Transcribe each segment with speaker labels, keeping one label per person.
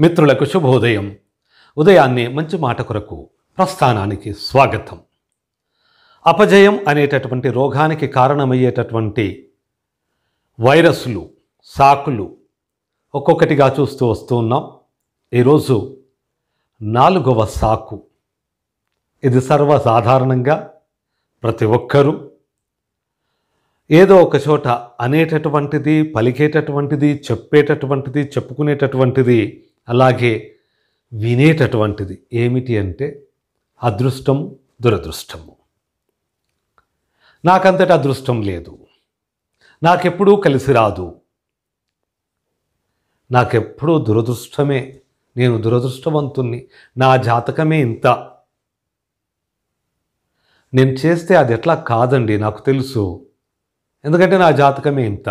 Speaker 1: మిత్రులకు శుభోదయం. ఉదయాన్నే మంచి మాట కొరకు ప్రస్థానానికి స్వాగతం. అపజయం అనేటటువంటి రోగానికి కారణమయ్యేటటువంటి వైరస్లు సాకులు ఒక్కొక్కటిగా చూస్తూ వస్తూ ఉన్నాం. ఈరోజు నాలుగవ సాకు. ఇది సర్వసాధారణంగా ప్రతి ఒక్కరూ ఏదో ఒక చోట అనేటటువంటిది పలికేటటువంటిది చెప్పేటటువంటిది చెప్పుకునేటటువంటిది అలాగే వినేటటువంటిది ఏమిటి అంటే అదృష్టం దురదృష్టము. నాకంతటి అదృష్టం లేదు. నాకెప్పుడూ కలిసి రాదు. నాకెప్పుడూ దురదృష్టమే నేను దురదృష్టవంతుణ్ణి. నా జాతకమే ఇంత. నేను చేస్తే అది ఎట్లా కాదండి నాకు తెలుసు. ఎందుకంటే నా జాతకమే ఇంత.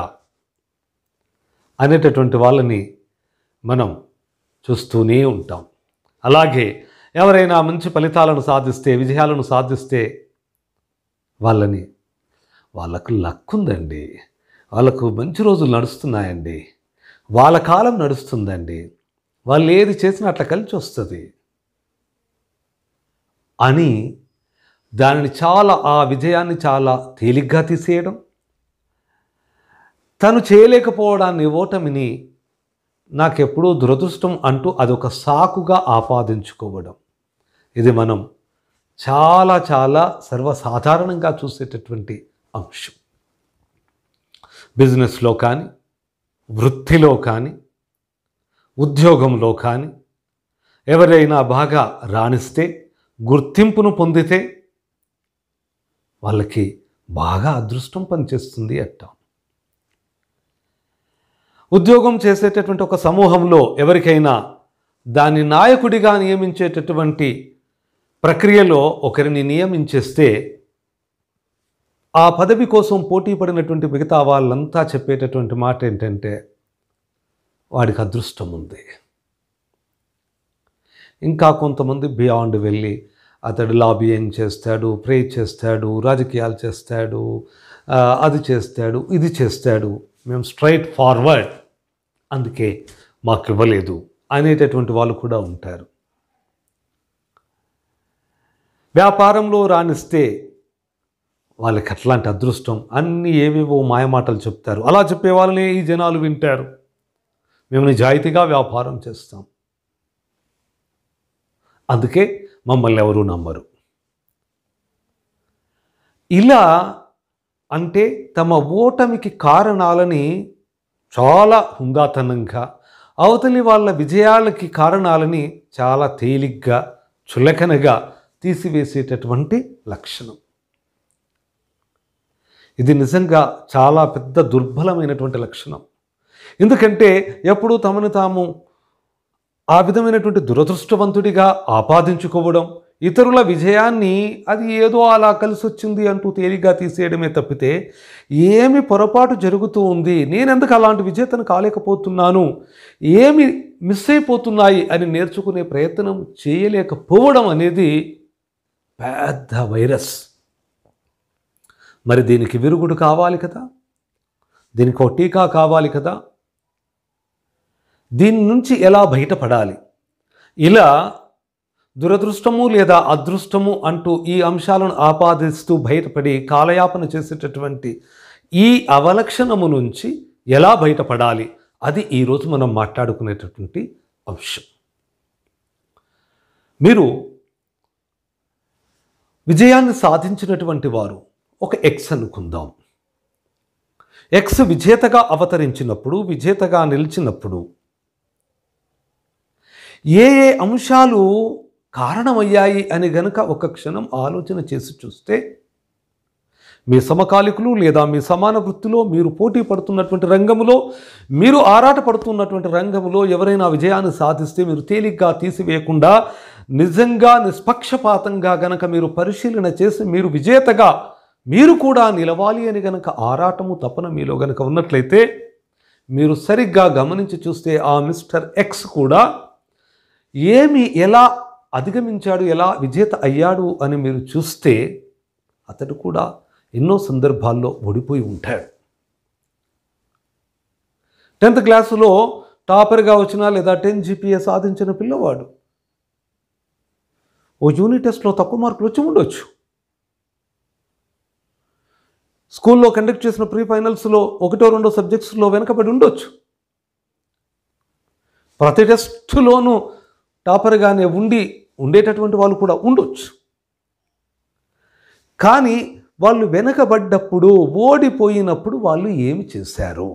Speaker 1: అనేటటువంటి వాళ్ళని మనం చూస్తూనే ఉంటాం. అలాగే ఎవరైనా మంచి ఫలితాలను సాధిస్తే విజయాలను సాధిస్తే వాళ్ళని వాళ్ళకు లక్ ఉందండి. వాళ్ళకు మంచి రోజులు నడుస్తున్నాయండి. వాళ్ళ కాలం నడుస్తుందండి. వాళ్ళు ఏది చేసినా అట్లా కలిసి వస్తుంది. అని దానిని చాలా ఆ విజయాన్ని చాలా తేలిగ్గా తీసేయడం. తను చేయలేకపోవడాన్ని ఓటమిని నాకెప్పుడూ దురదృష్టం అంటూ అదొక సాకుగా ఆపాదించుకోవడం. ఇది మనం చాలా చాలా సర్వసాధారణంగా చూసేటటువంటి అంశం. బిజినెస్లో కానీ వృత్తిలో కానీ ఉద్యోగంలో కానీ ఎవరైనా బాగా రాణిస్తే గుర్తింపును పొందితే వాళ్ళకి బాగా అదృష్టం పనిచేస్తుంది అంటాం. ఉద్యోగం చేసేటటువంటి ఒక సమూహంలో ఎవరికైనా దాని నాయకుడిగా నియమించేటటువంటి ప్రక్రియలో ఒకరిని నియమించేస్తే ఆ పదవి కోసం పోటీ పడినటువంటి మిగతా వాళ్ళంతా చెప్పేటటువంటి మాట ఏంటంటే వాడికి అదృష్టం ఉంది. ఇంకా కొంతమంది బియాండ్ వెళ్ళి అతడు లాబియింగ్ చేస్తాడు ప్రే చేస్తాడు రాజకీయాలు చేస్తాడు అది చేస్తాడు ఇది చేస్తాడు. మేము స్ట్రైట్ ఫార్వర్డ్ అందుకే మాకు ఇవ్వలేదు అనేటటువంటి వాళ్ళు కూడా ఉంటారు. వ్యాపారంలో రాణిస్తే వాళ్ళకి అట్లాంటి అదృష్టం. అన్నీ ఏవేవో మాయమాటలు చెప్తారు. అలా చెప్పే వాళ్ళనే ఈ జనాలు వింటారు. మేము నిజాయితీగా వ్యాపారం చేస్తాం. అందుకే మమ్మల్ని ఎవరూ నమ్మరు. ఇలా అంటే తమ ఓటమికి కారణాలని చాలా హుందాతనంగా అవతలి వాళ్ళ విజయాలకి కారణాలని చాలా తేలిగ్గా చులకనగా తీసివేసేటటువంటి లక్షణం. ఇది నిజంగా చాలా పెద్ద దుర్బలమైనటువంటి లక్షణం. ఎందుకంటే ఎప్పుడూ తమను తాము ఆ విధమైనటువంటి దురదృష్టవంతుడిగా ఆపాదించుకోవడం ఇతరుల విజయాన్ని అది ఏదో అలా కలిసి వచ్చింది అంటూ తేలిగ్గా తీసేయడమే తప్పితే ఏమి పొరపాటు జరుగుతూ ఉంది నేనెందుకు అలాంటి విజేతను కాలేకపోతున్నాను ఏమి మిస్ అయిపోతున్నాయి అని నేర్చుకునే ప్రయత్నం చేయలేకపోవడం అనేది పెద్ద వైరస్. మరి దీనికి విరుగుడు కావాలి కదా? దీనికి ఒక టీకా కావాలి కదా? దీని నుంచి ఎలా బయటపడాలి? ఇలా దురదృష్టము లేదా అదృష్టము అంటూ ఈ అంశాలను ఆపాదిస్తూ బయటపడి కాలయాపన చేసేటటువంటి ఈ అవలక్షణము నుంచి ఎలా బయటపడాలి? అది ఈరోజు మనం మాట్లాడుకునేటటువంటి అంశం. మీరు విజయాన్ని సాధించినటువంటి వారు ఒక ఎక్స్ అనుకుందాం. ఎక్స్ విజేతగా అవతరించినప్పుడు విజేతగా నిలిచినప్పుడు ఏ ఏ అంశాలు కారణమయ్యాయి అని గనుక ఒక క్షణం ఆలోచన చేసి చూస్తే మీ సమకాలికులు లేదా మీ సమాన వృత్తిలో మీరు పోటీ పడుతున్నటువంటి రంగంలో మీరు ఆరాట పడుతున్నటువంటి రంగంలో ఎవరైనా విజయాన్ని సాధిస్తే మీరు తేలిగ్గా తీసివేయకుండా నిజంగా నిష్పక్షపాతంగా గనక మీరు పరిశీలన చేసి మీరు విజేతగా మీరు కూడా నిలవాలి అని గనక ఆరాటము తపన మీలో గనక ఉన్నట్లయితే మీరు సరిగ్గా గమనించి చూస్తే ఆ మిస్టర్ ఎక్స్ కూడా ఏమి ఎలా అధిగమించాడు ఎలా విజేత అయ్యాడు అని మీరు చూస్తే అతడు కూడా ఎన్నో సందర్భాల్లో ఓడిపోయి ఉంటాడు. టెన్త్ క్లాసులో టాపర్గా వచ్చిన లేదా టెన్ జీపీఏ సాధించిన పిల్లవాడు ఓ యూనిట్ టెస్ట్లో తక్కువ మార్కులు వచ్చి ఉండొచ్చు. స్కూల్లో కండక్ట్ చేసిన ప్రీ ఫైనల్స్లో ఒకటో రెండో సబ్జెక్ట్స్లో వెనకబడి ఉండొచ్చు. ప్రతి టెస్టులోనూ టాపర్గానే ఉండి ఉండేటటువంటి వాళ్ళు కూడా ఉండొచ్చు. కానీ వాళ్ళు వెనకబడ్డప్పుడు ఓడిపోయినప్పుడు వాళ్ళు ఏమి చేశారు?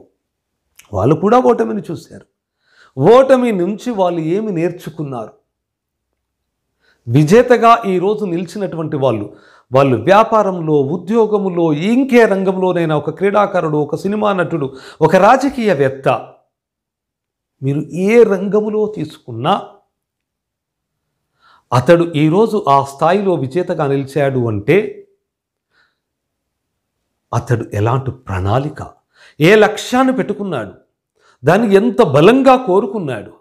Speaker 1: వాళ్ళు కూడా ఓటమిని చూశారు. ఓటమి నుంచి వాళ్ళు ఏమి నేర్చుకున్నారు? విజేతగా ఈరోజు నిలిచినటువంటి వాళ్ళు వాళ్ళు వ్యాపారంలో ఉద్యోగములో ఇంకే రంగంలోనైనా ఒక క్రీడాకారుడు ఒక సినిమా నటుడు ఒక రాజకీయవేత్త మీరు ఏ రంగములో తీసుకున్నా అతడు ఈరోజు ఆ స్థాయిలో విజేతగా నిలిచాడు అంటే అతడు ఎలాంటి ప్రణాళిక ఏ లక్ష్యాన్ని పెట్టుకున్నాడు దాన్ని ఎంత బలంగా కోరుకున్నాడు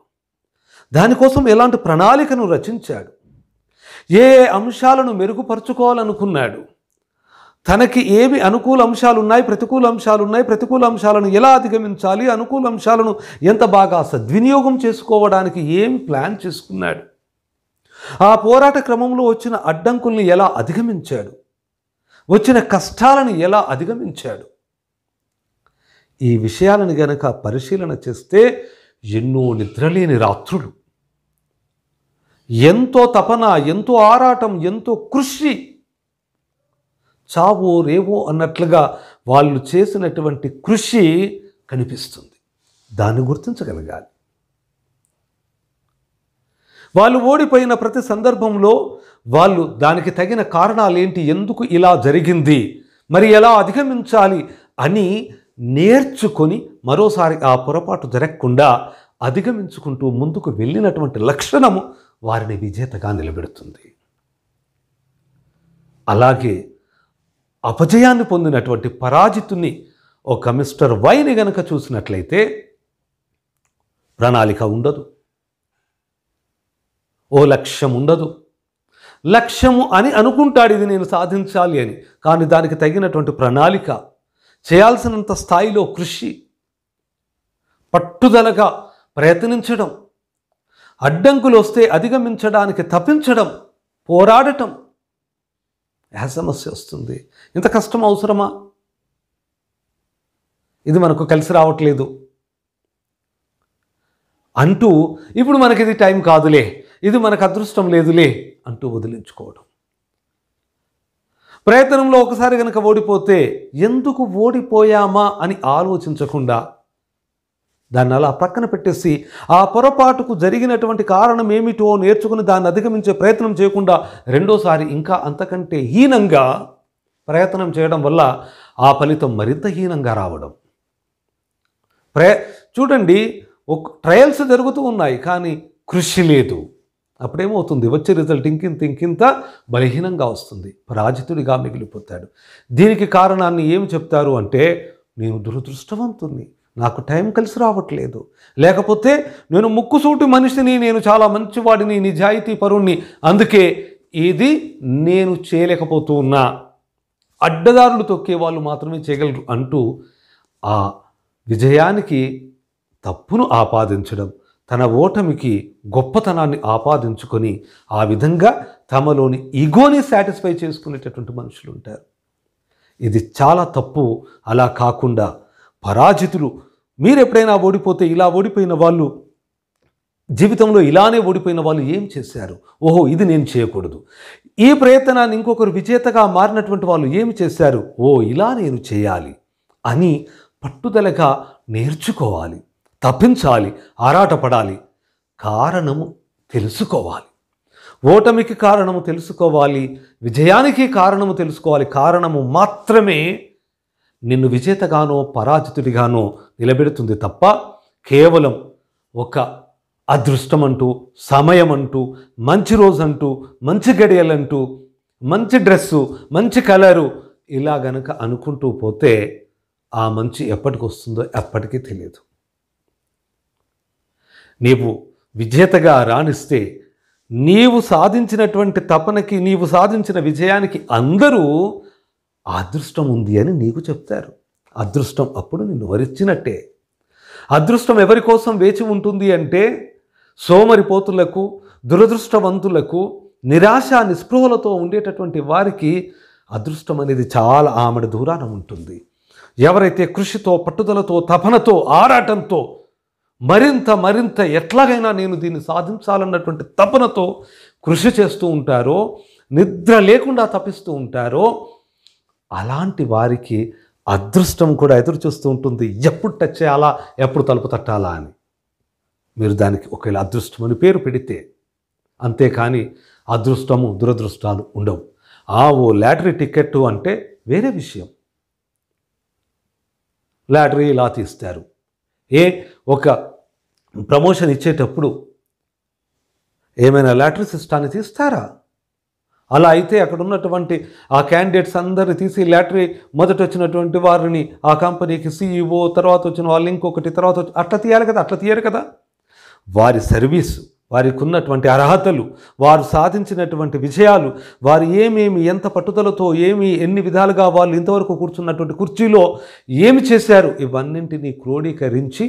Speaker 1: దానికోసం ఎలాంటి ప్రణాళికను రచించాడు ఏ అంశాలను మెరుగుపరుచుకోవాలనుకున్నాడు తనకి ఏమి అనుకూల అంశాలు ఉన్నాయి ప్రతికూల అంశాలు ఉన్నాయి ప్రతికూల అంశాలను ఎలా అధిగమించాలి అనుకూల అంశాలను ఎంత బాగా సద్వినియోగం చేసుకోవడానికి ఏం ప్లాన్ చేసుకున్నాడు. ఆ పోరాట క్రమంలో వచ్చిన అడ్డంకుల్ని ఎలా అధిగమించాడు? వచ్చిన కష్టాలను ఎలా అధిగమించాడు? ఈ విషయాలను గనక పరిశీలన చేస్తే ఎన్నో నిద్రలేని రాత్రులు. ఎంతో తపన ఎంతో ఆరాటం ఎంతో కృషి. చావో రేవో అన్నట్లుగా వాళ్ళు చేసినటువంటి కృషి కనిపిస్తుంది. దాన్ని గుర్తించగలగాలి. వాళ్ళు ఓడిపోయిన ప్రతి సందర్భంలో వాళ్ళు దానికి తగిన కారణాలు ఏంటి ఎందుకు ఇలా జరిగింది? మరి ఎలా అధిగమించాలి అని నేర్చుకొని మరోసారి ఆ పొరపాటు జరగకుండా అధిగమించుకుంటూ ముందుకు వెళ్ళినటువంటి లక్షణము వారిని విజేతగా నిలబెడుతుంది. అలాగే అపజయాన్ని పొందినటువంటి పరాజితుని ఒక మిస్టర్ వైని గనక చూసినట్లయితే ప్రణాళిక ఉండదు. ఓ లక్ష్యం ఉండదు. లక్ష్యము అని అనుకుంటాడు ఇది నేను సాధించాలి అని. కానీ దానికి తగినటువంటి ప్రణాళిక చేయాల్సినంత స్థాయిలో కృషి పట్టుదలగా ప్రయత్నించడం అడ్డంకులు వస్తే అధిగమించడానికి తప్పించడం పోరాడటం. ఏ సమస్య వస్తుంది. ఇంత కష్టం అవసరమా? ఇది మనకు కలిసి రావట్లేదు. అంటూ ఇప్పుడు మనకి ఇది టైం కాదులే. ఇది మనకు అదృష్టం లేదులే అంటూ వదిలించుకోవడం. ప్రయత్నంలో ఒకసారి కనుక ఓడిపోతే ఎందుకు ఓడిపోయామా అని ఆలోచించకుండా దాన్ని అలా పక్కన పెట్టేసి ఆ పొరపాటుకు జరిగినటువంటి కారణం ఏమిటో నేర్చుకుని దాన్ని అధిగమించే ప్రయత్నం చేయకుండా రెండోసారి ఇంకా అంతకంటే హీనంగా ప్రయత్నం చేయడం వల్ల ఆ ఫలితం మరింత హీనంగా రావడం. ప్రయ చూడండి ఒక ట్రయల్స్ జరుగుతూ ఉన్నాయి కానీ కృషి లేదు. అప్పుడేమవుతుంది? వచ్చే రిజల్ట్ ఇంకింత ఇంకింత బలహీనంగా వస్తుంది. పరాజితుడిగా మిగిలిపోతాడు. దీనికి కారణాన్ని ఏమి చెప్తారు అంటే నేను దురదృష్టవంతుణ్ణి. నాకు టైం కలిసి రావట్లేదు. లేకపోతే నేను ముక్కుసూటి మనిషిని నేను చాలా మంచివాడిని నిజాయితీ పరుణ్ణి. అందుకే ఇది నేను చేయలేకపోతూ ఉన్నా అడ్డదారులు తొక్కే వాళ్ళు మాత్రమే చేయగలరు అంటూ ఆ విజయానికి తప్పును ఆపాదించడం తన ఓటమికి గొప్పతనాన్ని ఆపాదించుకొని ఆ విధంగా తమలోని ఈగోని సాటిస్ఫై చేసుకునేటటువంటి మనుషులు ఉంటారు ఇది చాలా తప్పు. అలా కాకుండా పరాజితులు మీరు ఎప్పుడైనా ఓడిపోతే ఇలా ఓడిపోయిన వాళ్ళు జీవితంలో ఇలానే ఓడిపోయిన వాళ్ళు ఏం చేశారు? ఓహో ఇది నేను చేయకూడదు. ఈ ప్రయత్నాన్ని ఇంకొకరు విజేతగా మారినటువంటి వాళ్ళు ఏమి చేశారు? ఓ ఇలా నేను చేయాలి అని పట్టుదలగా నేర్చుకోవాలి. తప్పించాలి ఆరాటపడాలి. కారణము తెలుసుకోవాలి. ఓటమికి కారణము తెలుసుకోవాలి విజయానికి కారణము తెలుసుకోవాలి. కారణము మాత్రమే నిన్ను విజేతగానో పరాజితుడిగానో నిలబెడుతుంది తప్ప కేవలం ఒక అదృష్టం అంటూ సమయం అంటూ మంచి రోజు అంటూ మంచి గడియలంటూ మంచి డ్రెస్సు మంచి కలరు ఇలా గనక అనుకుంటూ పోతే ఆ మంచి ఎప్పటికి వస్తుందో ఎప్పటికీ తెలియదు. నీవు విజేతగా రాణిస్తే నీవు సాధించినటువంటి తపనకి నీవు సాధించిన విజయానికి అందరూ అదృష్టం ఉంది అని నీకు చెప్తారు. అదృష్టం అప్పుడు నిన్ను వరించినట్టే. అదృష్టం ఎవరి కోసం వేచి ఉంటుంది అంటే సోమరిపోతులకు దురదృష్టవంతులకు నిరాశ నిస్పృహలతో ఉండేటటువంటి వారికి అదృష్టం అనేది చాలా ఆమెడ దూరాన ఉంటుంది. ఎవరైతే కృషితో పట్టుదలతో తపనతో ఆరాటంతో మరింత మరింత ఎట్లాగైనా నేను దీన్ని సాధించాలన్నటువంటి తపనతో కృషి చేస్తూ ఉంటారో నిద్ర లేకుండా తపిస్తూ ఉంటారో అలాంటి వారికి అదృష్టం కూడా ఎదురు చూస్తూ ఉంటుంది. ఎప్పుడు టచ్ చేయాలా ఎప్పుడు తలుపు తట్టాలా అని. మీరు దానికి ఒకవేళ అదృష్టం అని పేరు పెడితే అంతేకాని అదృష్టము దురదృష్టాలు ఉండవు. ఆ ఓ లాటరీ టికెట్ అంటే వేరే విషయం. లాటరీ ఇలా తీస్తారు. ఏ ఒక ప్రమోషన్ ఇచ్చేటప్పుడు ఏమైనా లాటరీ సిస్టాన్ని తీస్తారా? అలా అయితే అక్కడ ఉన్నటువంటి ఆ క్యాండిడేట్స్ అందరిని తీసి లాటరీ మొదట వచ్చినటువంటి వారిని ఆ కంపెనీకి సీఈఓ తర్వాత వచ్చిన వాళ్ళు ఇంకొకటి తర్వాత వచ్చి- అట్లా తీయాలి కదా అట్లా తీయరు కదా? వారి సర్వీసు వారికి ఉన్నటువంటి అర్హతలు వారు సాధించినటువంటి విజయాలు వారు ఏమేమి ఎంత పట్టుదలతో ఏమి ఎన్ని విధాలుగా వాళ్ళు ఇంతవరకు కూర్చున్నటువంటి కుర్చీలో ఏమి చేశారు ఇవన్నింటినీ క్రోడీకరించి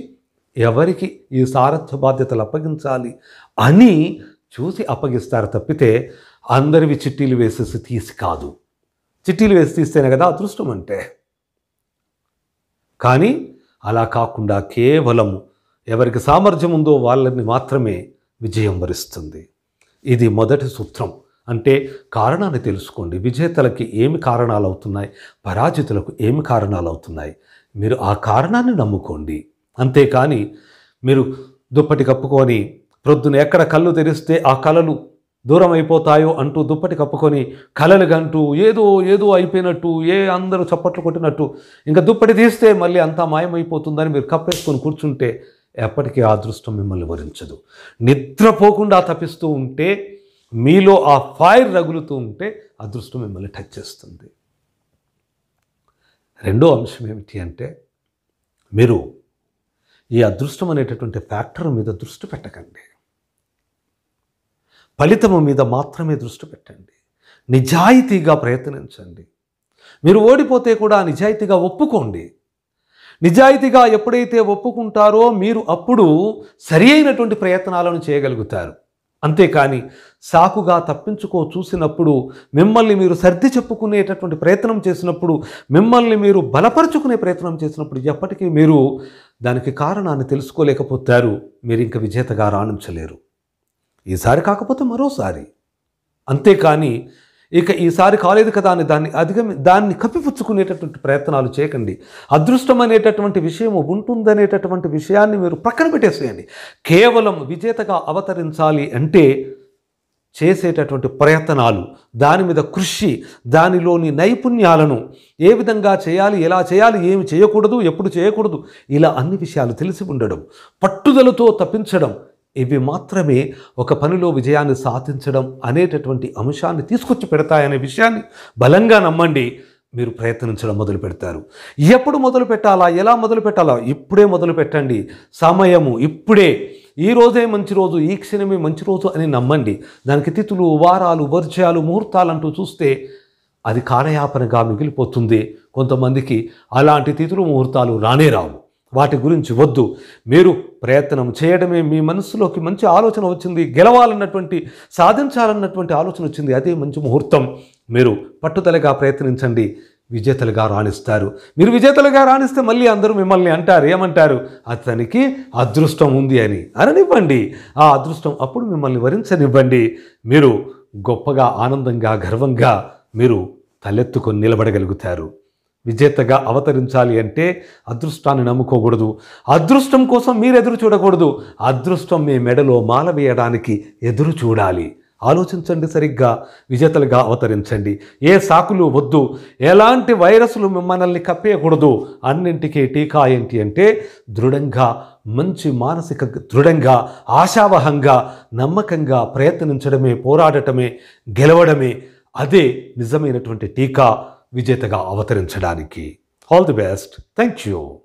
Speaker 1: ఎవరికి ఈ సారథ్య బాధ్యతలు అప్పగించాలి అని చూసి అప్పగిస్తారు తప్పితే అందరివి చిట్టీలు వేసేసి తీసి కాదు. చిట్టీలు వేసి తీస్తేనే కదా అదృష్టం అంటే. కానీ అలా కాకుండా కేవలం ఎవరికి సామర్థ్యం ఉందో వాళ్ళని మాత్రమే విజయం వరిస్తుంది. ఇది మొదటి సూత్రం. అంటే కారణాన్ని తెలుసుకోండి. విజేతలకి ఏమి కారణాలు అవుతున్నాయి? పరాజితులకు ఏమి కారణాలు అవుతున్నాయి? మీరు ఆ కారణాన్ని నమ్ముకోండి. అంతేకాని మీరు దుప్పటి కప్పుకొని ప్రొద్దున ఎక్కడ కళ్ళు తెరిస్తే ఆ కళలు దూరం అయిపోతాయో అంటూ దుప్పటి కప్పుకొని కలలుగంటూ ఏదో ఏదో అయిపోయినట్టు ఏ అందరూ చప్పట్లు కొట్టినట్టు ఇంకా దుప్పటి తీస్తే మళ్ళీ అంతా మాయమైపోతుందని మీరు కప్పేసుకొని కూర్చుంటే ఎప్పటికీ ఆ అదృష్టం మిమ్మల్ని వరించదు. నిద్రపోకుండా తప్పిస్తూ ఉంటే మీలో ఆ ఫైర్ రగులుతూ ఉంటే అదృష్టం మిమ్మల్ని టచ్ చేస్తుంది. రెండో అంశం ఏమిటి అంటే మీరు ఈ అదృష్టం అనేటటువంటి ఫ్యాక్టర్ మీద దృష్టి పెట్టకండి. ఫలితము మీద మాత్రమే దృష్టి పెట్టండి. నిజాయితీగా ప్రయత్నించండి. మీరు ఓడిపోతే కూడా నిజాయితీగా ఒప్పుకోండి. నిజాయితీగా ఎప్పుడైతే ఒప్పుకుంటారో మీరు అప్పుడు సరి అయినటువంటి ప్రయత్నాలను చేయగలుగుతారు. అంతేకాని సాకుగా తప్పించుకో చూసినప్పుడు మిమ్మల్ని మీరు సర్ది చెప్పుకునేటటువంటి ప్రయత్నం చేసినప్పుడు మిమ్మల్ని మీరు బలపరుచుకునే ప్రయత్నం చేసినప్పుడు ఎప్పటికీ మీరు దానికి కారణాన్ని తెలుసుకోలేకపోతారు. మీరు ఇంకా విజేతగా రాణించలేరు. ఈసారి కాకపోతే మరోసారి. అంతేకాని ఇక ఈసారి కాలేదు కదా అని దాన్ని అధిగమి దాన్ని కప్పిపుచ్చుకునేటటువంటి ప్రయత్నాలు చేయకండి. అదృష్టం అనేటటువంటి విషయం ఉంటుందనేటటువంటి విషయాన్ని మీరు ప్రక్కన పెట్టేసేయండి. కేవలం విజేతగా అవతరించాలి అంటే చేసేటటువంటి ప్రయత్నాలు దాని మీద కృషి దానిలోని నైపుణ్యాలను ఏ విధంగా చేయాలి ఎలా చేయాలి ఏమి చేయకూడదు ఎప్పుడు చేయకూడదు ఇలా అన్ని విషయాలు తెలిసి ఉండడం పట్టుదలతో తప్పించడం ఇవి మాత్రమే ఒక పనిలో విజయాన్ని సాధించడం అనేటటువంటి అంశాన్ని తీసుకొచ్చి పెడతాయనే విషయాన్ని బలంగా నమ్మండి. మీరు ప్రయత్నించడం మొదలు పెడతారు. ఎప్పుడు మొదలు పెట్టాలా ఎలా మొదలు పెట్టాలా ఇప్పుడే మొదలు పెట్టండి. సమయము ఇప్పుడే ఈ రోజే మంచి రోజు ఈ క్షణమే మంచి రోజు అని నమ్మండి. దానికి తిథులు వారాలు వర్జ్యాలు ముహూర్తాలు అంటూ చూస్తే అది కాలయాపనగా మిగిలిపోతుంది. కొంతమందికి అలాంటి తిథులు ముహూర్తాలు రానే రావు. వాటి గురించి వద్దు. మీరు ప్రయత్నం చేయడమే మీ మనసులోకి మంచి ఆలోచన వచ్చింది గెలవాలన్నటువంటి సాధించాలన్నటువంటి ఆలోచన వచ్చింది అదే మంచి ముహూర్తం. మీరు పట్టుదలగా ప్రయత్నించండి. విజేతలుగా రాణిస్తారు. మీరు విజేతలుగా రాణిస్తే మళ్ళీ అందరూ మిమ్మల్ని అంటారు. ఏమంటారు? అతనికి అదృష్టం ఉంది అని. అననివ్వండి. ఆ అదృష్టం అప్పుడు మిమ్మల్ని వరించనివ్వండి. మీరు గొప్పగా ఆనందంగా గర్వంగా మీరు తలెత్తుకొని నిలబడగలుగుతారు. విజేతగా అవతరించాలి అంటే అదృష్టాన్ని నమ్ముకోకూడదు. అదృష్టం కోసం మీరు ఎదురు చూడకూడదు. అదృష్టం మీ మెడలో మాల వేయడానికి ఎదురు చూడాలి. ఆలోచించండి సరిగ్గా విజేతలుగా అవతరించండి. ఏ సాకులు వద్దు ఎలాంటి వైరస్లు మిమ్మల్ని కప్పేయకూడదు అన్నింటికీ టీకా ఏంటి అంటే దృఢంగా మంచి మానసిక దృఢంగా ఆశావహంగా నమ్మకంగా ప్రయత్నించడమే పోరాడటమే గెలవడమే అదే నిజమైనటువంటి టీకా విజేతగా అవతరించడానికి. All the best thank you